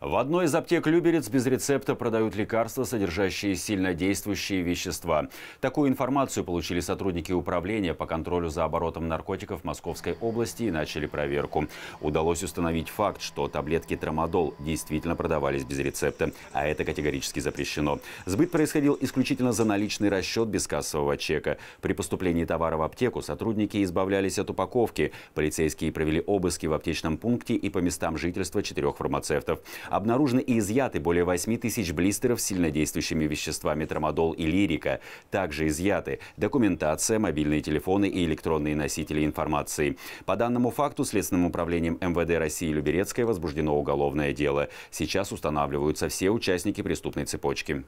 В одной из аптек «Люберец» без рецепта продают лекарства, содержащие сильнодействующие вещества. Такую информацию получили сотрудники управления по контролю за оборотом наркотиков Московской области и начали проверку. Удалось установить факт, что таблетки трамадол действительно продавались без рецепта, а это категорически запрещено. Сбыт происходил исключительно за наличный расчет без кассового чека. При поступлении товара в аптеку сотрудники избавлялись от упаковки. Полицейские провели обыски в аптечном пункте и по местам жительства четырех фармацевтов. Обнаружены и изъяты более 8 тысяч блистеров с сильнодействующими веществами трамадол и лирика. Также изъяты документация, мобильные телефоны и электронные носители информации. По данному факту Следственным управлением МВД России Люберецкой возбуждено уголовное дело. Сейчас устанавливаются все участники преступной цепочки.